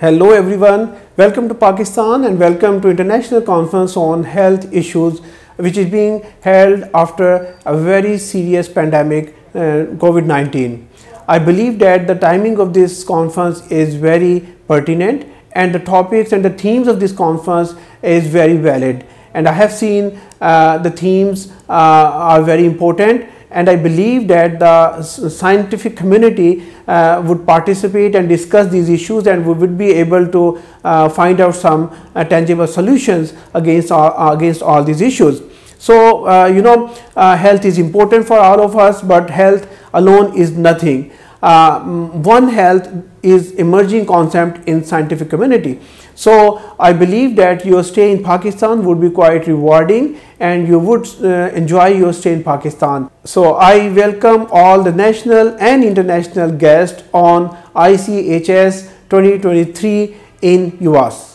Hello everyone, welcome to Pakistan and welcome to International Conference on Health Issues which is being held after a very serious pandemic uh, COVID-19. I believe that the timing of this conference is very pertinent and the topics and the themes of this conference is very valid. And I have seen uh, the themes uh, are very important and I believe that the scientific community uh, would participate and discuss these issues and we would be able to uh, find out some uh, tangible solutions against all, against all these issues. So, uh, you know uh, health is important for all of us, but health alone is nothing. Uh, one health is emerging concept in scientific community. So, I believe that your stay in Pakistan would be quite rewarding and you would uh, enjoy your stay in Pakistan. So, I welcome all the national and international guests on ICHS 2023 in UVAS.